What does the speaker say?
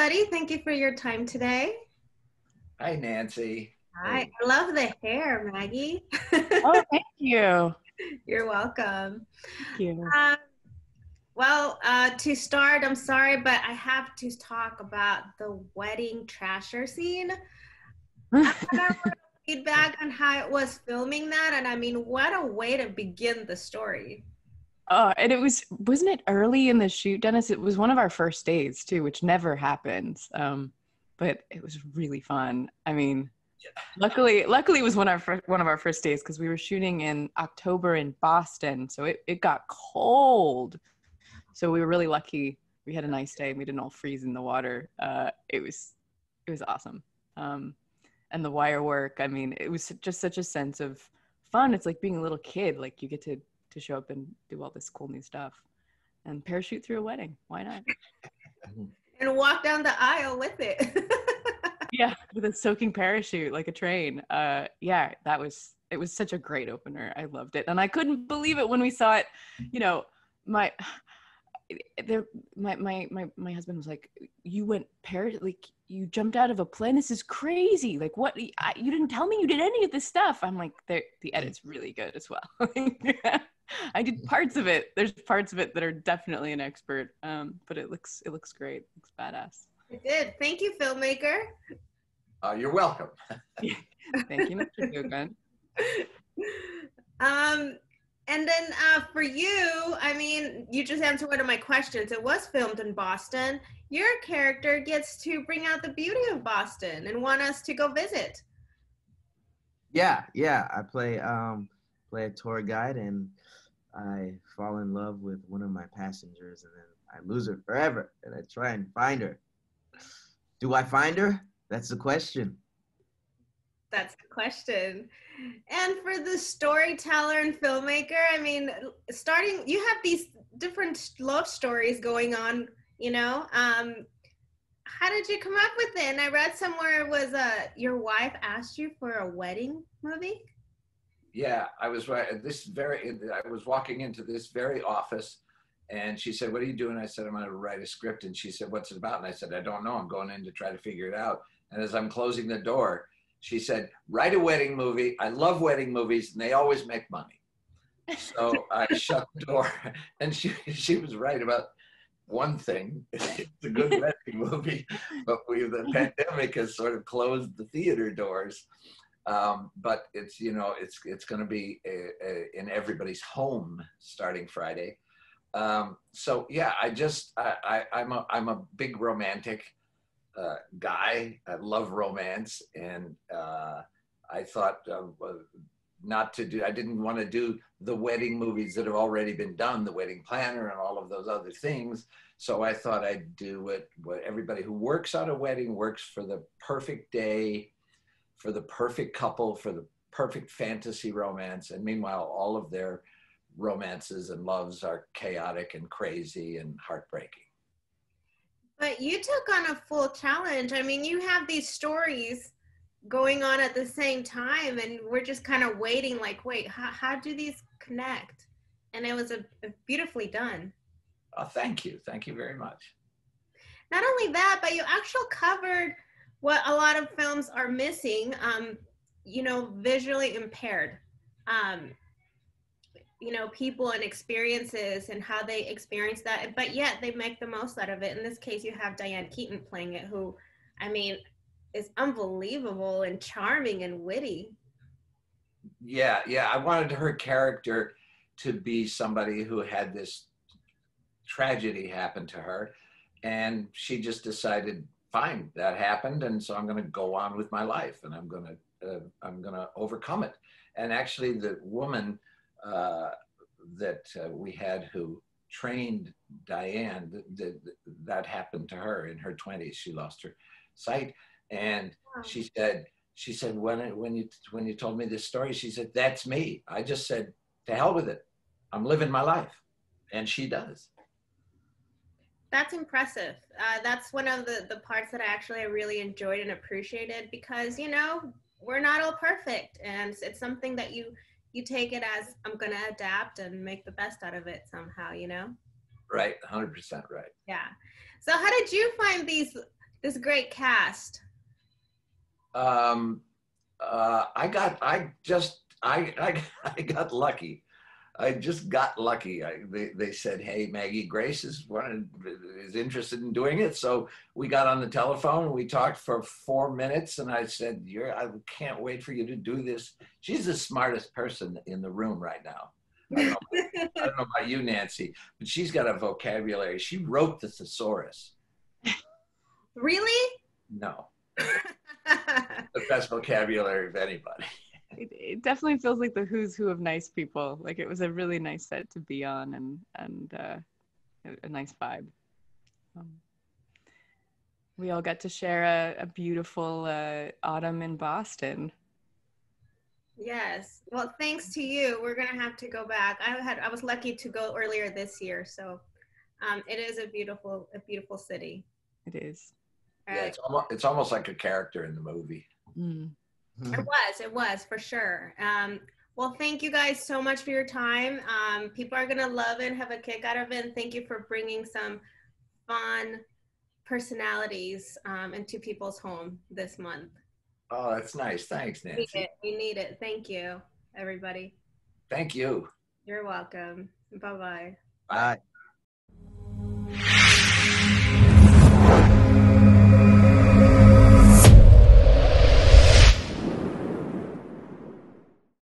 everybody. Thank you for your time today. Hi, Nancy. Hi. I love the hair, Maggie. oh, thank you. You're welcome. Thank you. Um, well, uh, to start, I'm sorry, but I have to talk about the wedding trasher scene. I got feedback on how it was filming that, and I mean, what a way to begin the story. Oh, and it was wasn't it early in the shoot, Dennis? It was one of our first days too, which never happens. Um, but it was really fun. I mean, luckily, luckily it was one of our first, one of our first days because we were shooting in October in Boston, so it it got cold. So we were really lucky. We had a nice day. and We didn't all freeze in the water. Uh, it was it was awesome. Um, and the wire work. I mean, it was just such a sense of fun. It's like being a little kid. Like you get to to show up and do all this cool new stuff and parachute through a wedding. Why not? and walk down the aisle with it. yeah, with a soaking parachute like a train. Uh, yeah, that was it was such a great opener. I loved it, and I couldn't believe it when we saw it. You know, my there my my my my husband was like you went par like you jumped out of a plane this is crazy like what I, you didn't tell me you did any of this stuff i'm like the edit's really good as well i did parts of it there's parts of it that are definitely an expert um but it looks it looks great it looks badass it did thank you filmmaker uh, you're welcome thank you mr Dugan. um and then uh, for you, I mean, you just answered one of my questions. It was filmed in Boston. Your character gets to bring out the beauty of Boston and want us to go visit. Yeah, yeah. I play um, play a tour guide, and I fall in love with one of my passengers, and then I lose her forever, and I try and find her. Do I find her? That's the question. That's the question. And for the storyteller and filmmaker, I mean, starting, you have these different love stories going on, you know. Um, how did you come up with it? And I read somewhere it was uh, your wife asked you for a wedding movie. Yeah, I was right. This very, I was walking into this very office, and she said, "What are you doing?" I said, "I'm going to write a script." And she said, "What's it about?" And I said, "I don't know. I'm going in to try to figure it out." And as I'm closing the door, she said, write a wedding movie. I love wedding movies and they always make money. So I shut the door and she, she was right about one thing. It's a good wedding movie, but we, the pandemic has sort of closed the theater doors. Um, but it's, you know, it's, it's going to be a, a, in everybody's home starting Friday. Um, so yeah, I just, I, I, I'm a, I'm a big romantic uh, guy. I love romance, and uh, I thought uh, not to do. I didn't want to do the wedding movies that have already been done, The Wedding Planner, and all of those other things. So I thought I'd do what what everybody who works on a wedding works for the perfect day, for the perfect couple, for the perfect fantasy romance, and meanwhile, all of their romances and loves are chaotic and crazy and heartbreaking. But you took on a full challenge. I mean, you have these stories going on at the same time, and we're just kind of waiting, like, wait, how, how do these connect? And it was a, a beautifully done. Oh, thank you. Thank you very much. Not only that, but you actually covered what a lot of films are missing, um, you know, visually impaired. Um, you know people and experiences and how they experience that but yet they make the most out of it in this case you have diane keaton playing it who i mean is unbelievable and charming and witty yeah yeah i wanted her character to be somebody who had this tragedy happen to her and she just decided fine that happened and so i'm going to go on with my life and i'm going to uh, i'm going to overcome it and actually the woman uh, that uh, we had who trained Diane, th- th- that happened to her in her 20s. She lost her sight. And wow. she said, she said, when, it, when, you, when you told me this story, she said, that's me. I just said, to hell with it. I'm living my life. And she does. That's impressive. Uh, that's one of the, the parts that I actually really enjoyed and appreciated because, you know, we're not all perfect. And it's something that you, you take it as I'm going to adapt and make the best out of it somehow, you know? Right, 100% right. Yeah. So, how did you find these this great cast? Um, uh, I got, I just, I, I, I got lucky. I just got lucky. I, they, they said, "Hey, Maggie Grace is one is interested in doing it." So we got on the telephone and we talked for four minutes. And I said, "You're, I can't wait for you to do this." She's the smartest person in the room right now. I don't, know, I don't know about you, Nancy, but she's got a vocabulary. She wrote the thesaurus. really? No, the best vocabulary of anybody. It, it definitely feels like the who's who of nice people. Like it was a really nice set to be on and and uh, a, a nice vibe. Um, we all got to share a, a beautiful uh, autumn in Boston. Yes. Well, thanks to you, we're gonna have to go back. I had I was lucky to go earlier this year, so um, it is a beautiful a beautiful city. It is. All Yeah, right. it's almost, it's almost like a character in the movie. Mm. It was, it was for sure. Um, well, thank you guys so much for your time. Um, people are gonna love it, have a kick out of it, and thank you for bringing some fun personalities um, into people's home this month. Oh, that's nice. Thanks, We need it. We need it. Thank you, everybody. Thank you. You're welcome. Bye bye. Bye.